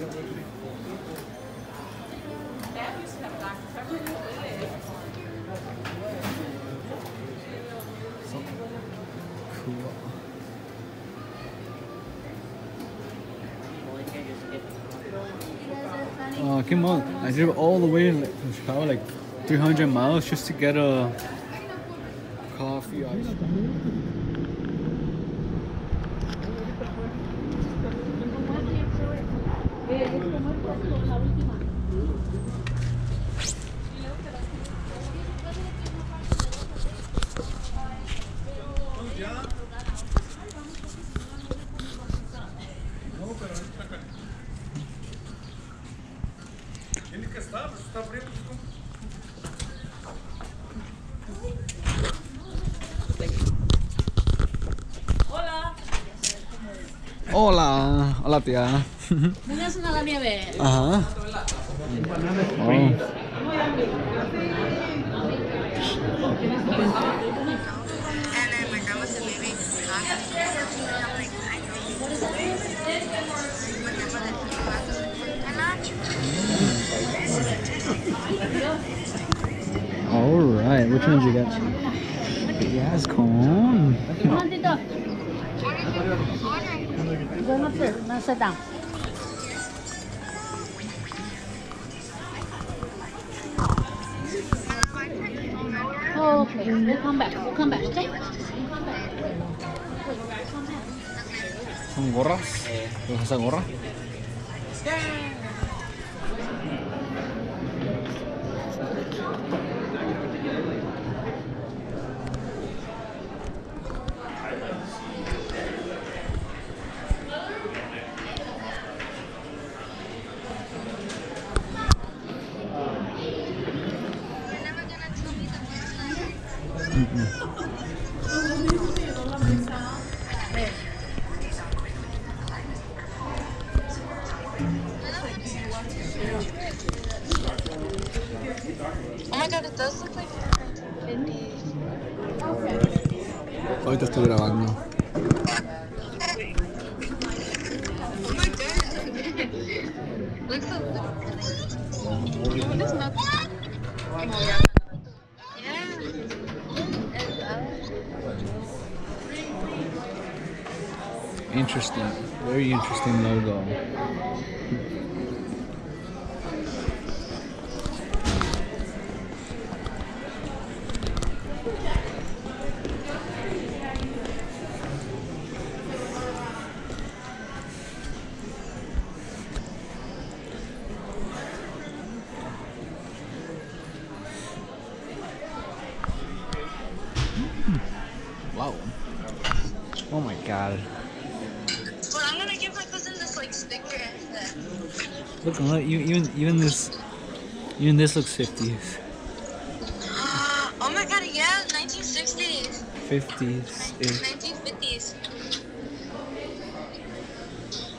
Cool. Uh, on. I drove all the way from Chicago, like 300 miles, just to get a coffee. Ice. Hola, hola tía. Vengas a la nieve. Ajá. Oh. All right, which one did you get? Yes, cone. Un momentito. Buenas tardes, no sit down. Oh, okay, we'll come back. We'll come back, okay? ¿Son gorras? ¿Vas Oh my god, it does look like. Ahorita estoy grabando. Oh. Looks so not? Yeah. Interesting. Very interesting logo. Wow. Oh my god. Look, look, even even this, even this looks 50s, oh my god, yeah, 1960s, 50s. ish. 1950s.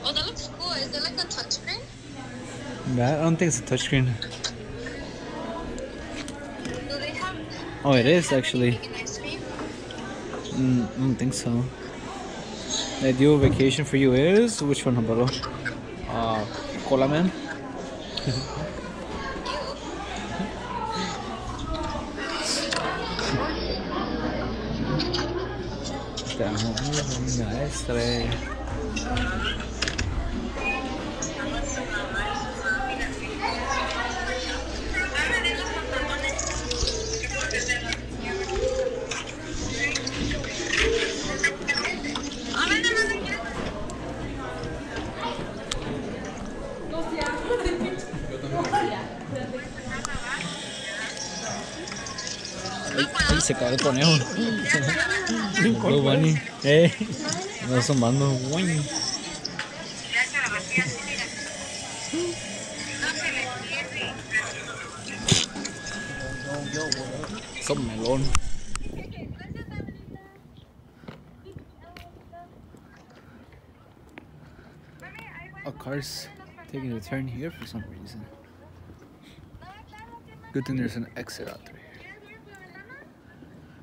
Oh, that looks cool. Is it like a touchscreen? That I don't think it's a touchscreen. Do they have? Oh, it is actually. vegan ice cream? Mm, I don't think so. The ideal vacation for you is which one, Habaro? Ah, a Colaman. Trajo una maestra. Ay, se cayó el conejo. Blue Bunny. Eh, no asomando. Uy. Son melón. A car's taking a turn here for some reason. Good thing there's an exit out there.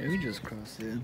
Yeah, we just crossed in.